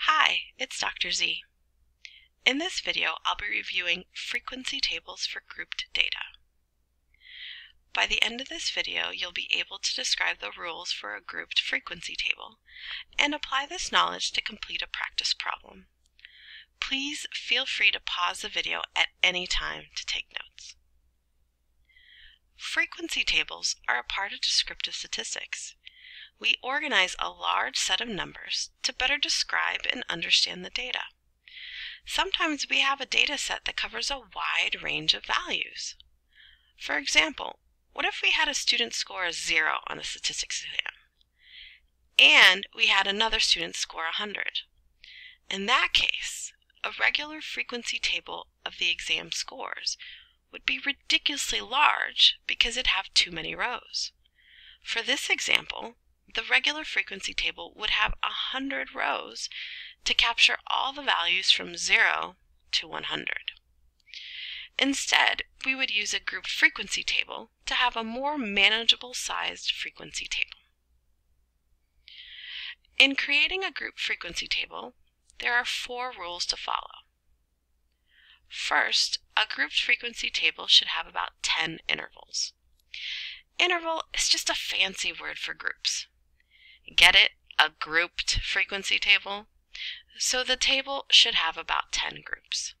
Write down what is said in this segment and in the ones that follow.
Hi, it's Dr. Z. In this video, I'll be reviewing frequency tables for grouped data. By the end of this video, you'll be able to describe the rules for a grouped frequency table and apply this knowledge to complete a practice problem. Please feel free to pause the video at any time to take notes. Frequency tables are a part of descriptive statistics. We organize a large set of numbers to better describe and understand the data. Sometimes we have a data set that covers a wide range of values. For example, what if we had a student score a 0 on a statistics exam, and we had another student score 100? In that case, a regular frequency table of the exam scores would be ridiculously large because it'd have too many rows. For this example, the regular frequency table would have 100 rows to capture all the values from 0 to 100. Instead, we would use a grouped frequency table to have a more manageable sized frequency table. In creating a group frequency table, there are four rules to follow. First, a grouped frequency table should have about 10 intervals. Interval is just a fancy word for groups. Get it? A grouped frequency table? So the table should have about 10 groups.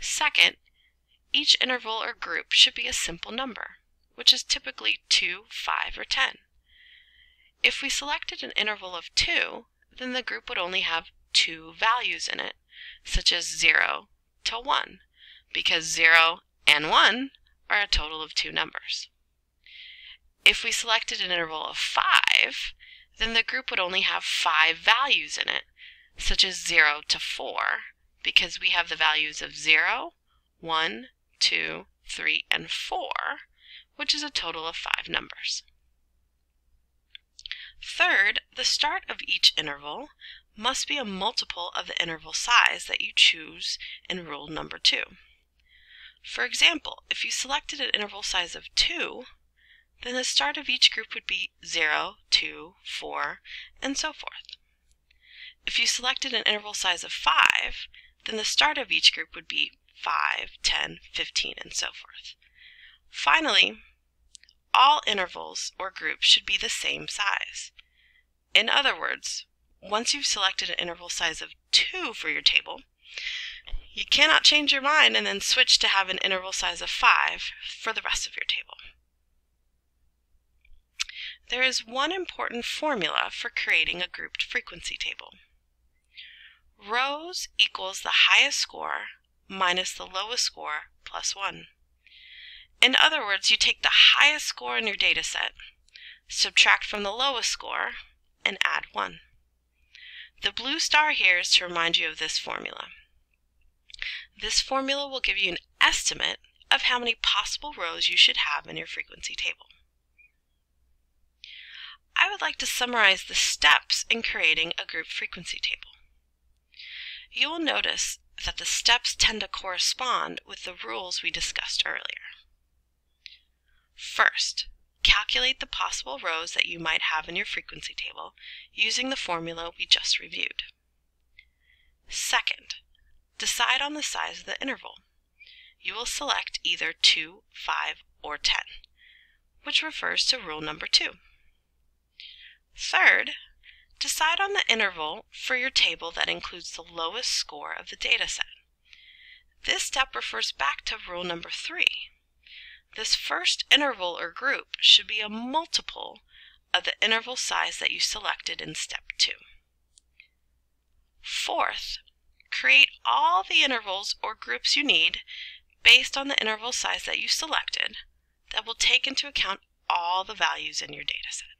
Second, each interval or group should be a simple number, which is typically 2, 5, or 10. If we selected an interval of 2, then the group would only have two values in it, such as 0 to 1, because 0 and 1 are a total of two numbers. If we selected an interval of 5, then the group would only have five values in it, such as 0 to 4, because we have the values of 0, 1, 2, 3, and 4, which is a total of five numbers. Third, the start of each interval must be a multiple of the interval size that you choose in rule number 2. For example, if you selected an interval size of 2, then the start of each group would be 0, 2, 4, and so forth. If you selected an interval size of 5, then the start of each group would be 5, 10, 15, and so forth. Finally, all intervals or groups should be the same size. In other words, once you've selected an interval size of 2 for your table, you cannot change your mind and then switch to have an interval size of 5 for the rest of your table. There is one important formula for creating a grouped frequency table. Rows equals the highest score minus the lowest score plus 1. In other words, you take the highest score in your data set, subtract from the lowest score, and add 1. The blue star here is to remind you of this formula. This formula will give you an estimate of how many possible rows you should have in your frequency table. I would like to summarize the steps in creating a group frequency table. You will notice that the steps tend to correspond with the rules we discussed earlier. First, calculate the possible rows that you might have in your frequency table using the formula we just reviewed. Second, decide on the size of the interval. You will select either 2, 5, or 10, which refers to rule number 2. Third, decide on the interval for your table that includes the lowest score of the dataset. This step refers back to rule number 3. This first interval or group should be a multiple of the interval size that you selected in step 2. Fourth, create all the intervals or groups you need based on the interval size that you selected that will take into account all the values in your dataset.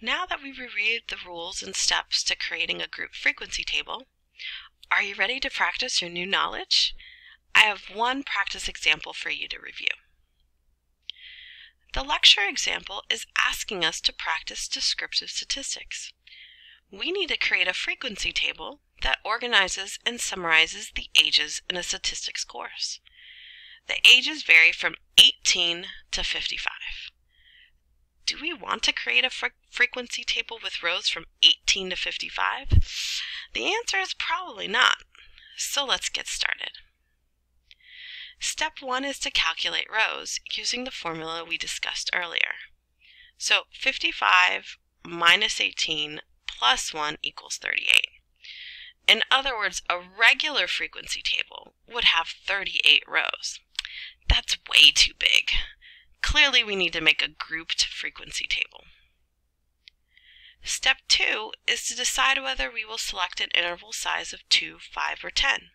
Now that we've reviewed the rules and steps to creating a group frequency table, are you ready to practice your new knowledge? I have one practice example for you to review. The lecture example is asking us to practice descriptive statistics. We need to create a frequency table that organizes and summarizes the ages in a statistics course. The ages vary from 18 to 55. Do we want to create a fre frequency table with rows from 18 to 55? The answer is probably not. So let's get started. Step 1 is to calculate rows using the formula we discussed earlier. So 55 minus 18 plus 1 equals 38. In other words, a regular frequency table would have 38 rows. That's way too big. Clearly we need to make a grouped frequency table. Step 2 is to decide whether we will select an interval size of 2, 5, or 10.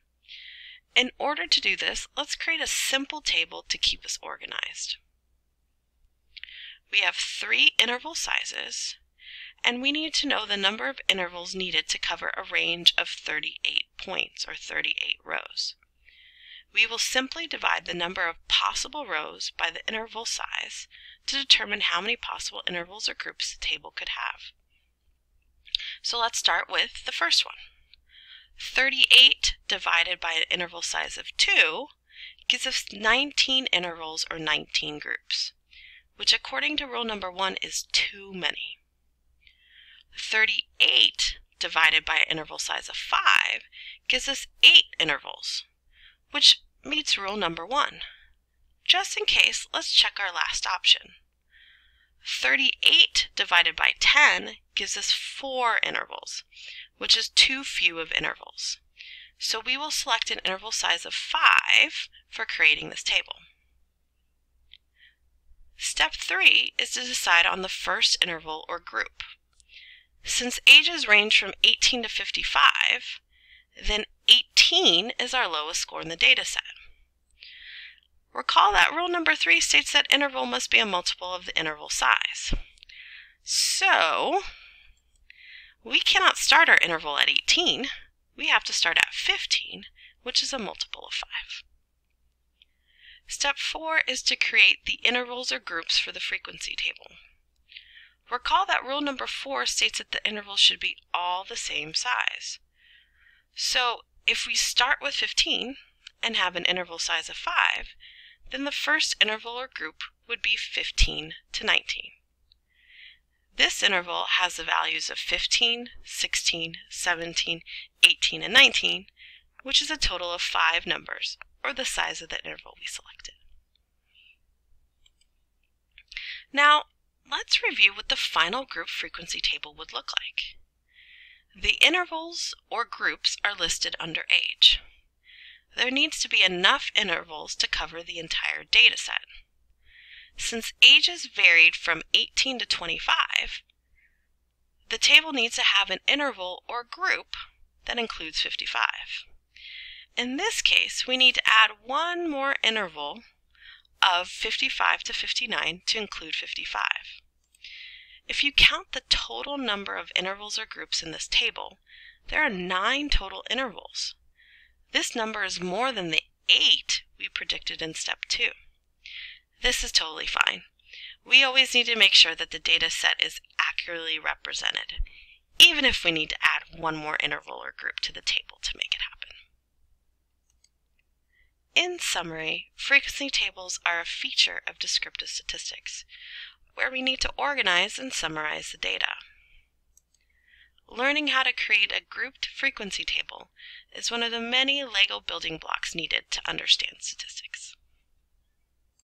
In order to do this, let's create a simple table to keep us organized. We have three interval sizes, and we need to know the number of intervals needed to cover a range of 38 points, or 38 rows. We will simply divide the number of possible rows by the interval size to determine how many possible intervals or groups the table could have. So let's start with the first one. 38 divided by an interval size of 2 gives us 19 intervals or 19 groups, which according to rule number 1 is too many. 38 divided by an interval size of 5 gives us 8 intervals, which meets rule number 1. Just in case, let's check our last option. 38 divided by 10 gives us 4 intervals, which is too few of intervals. So we will select an interval size of 5 for creating this table. Step 3 is to decide on the first interval or group. Since ages range from 18 to 55, then 18 is our lowest score in the data set. Recall that rule number 3 states that interval must be a multiple of the interval size. So, we cannot start our interval at 18. We have to start at 15, which is a multiple of 5. Step 4 is to create the intervals or groups for the frequency table. Recall that rule number 4 states that the intervals should be all the same size. So if we start with 15 and have an interval size of 5, then the first interval or group would be 15 to 19. This interval has the values of 15, 16, 17, 18, and 19, which is a total of five numbers, or the size of the interval we selected. Now, let's review what the final group frequency table would look like. The intervals or groups are listed under age. There needs to be enough intervals to cover the entire data set. Since ages varied from 18 to 25, the table needs to have an interval or group that includes 55. In this case, we need to add one more interval of 55 to 59 to include 55. If you count the total number of intervals or groups in this table, there are nine total intervals. This number is more than the eight we predicted in step two. This is totally fine. We always need to make sure that the data set is accurately represented, even if we need to add one more interval or group to the table to make it happen. In summary, frequency tables are a feature of descriptive statistics, where we need to organize and summarize the data. Learning how to create a grouped frequency table is one of the many LEGO building blocks needed to understand statistics.